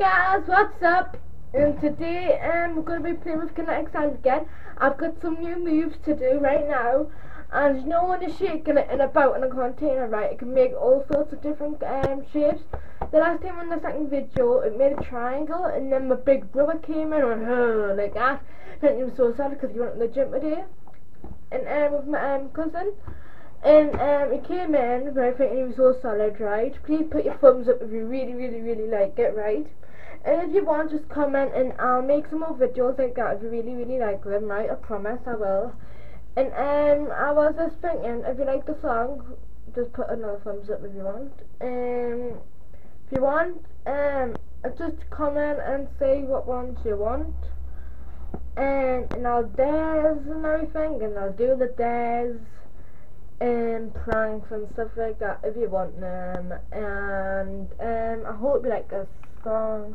guys, what's up? And today um, we're going to be playing with Kinetic Sand again. I've got some new moves to do right now. And you know when you're shaking it in about in a container, right, it can make all sorts of different um, shapes. The last time in the second video, it made a triangle, and then my big brother came in and went, like that. And he was so sad because he went to the gym today. And um, with my um, cousin. And um, he came in, right, thinking he was so solid, right? Please put your thumbs up if you really, really, really like it, right? And if you want, just comment and I'll make some more videos like that if you really, really like them, right? I promise I will. And um, I was just thinking, if you like the song, just put another thumbs up if you want. Um, if you want, um, just comment and say what ones you want. And, and I'll dance and everything, and I'll do the dance and pranks and stuff like that if you want them. And um, I hope you like this song.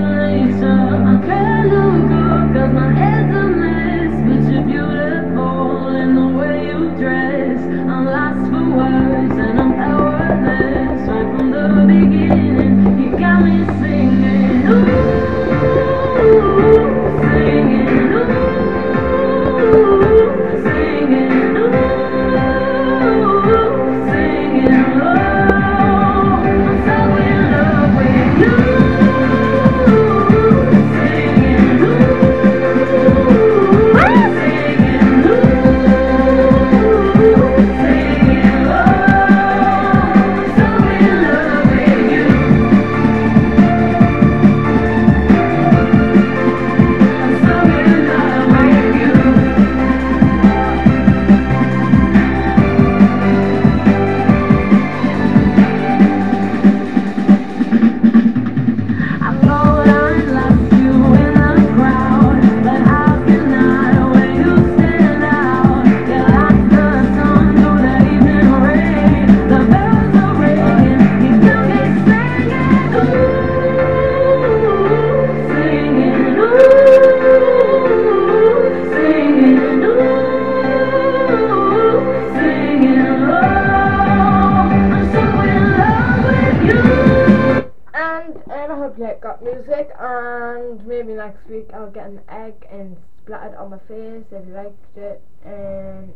hope you got music and maybe next week I'll get an egg and splat it on my face if you liked it. And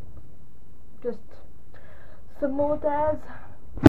just some more days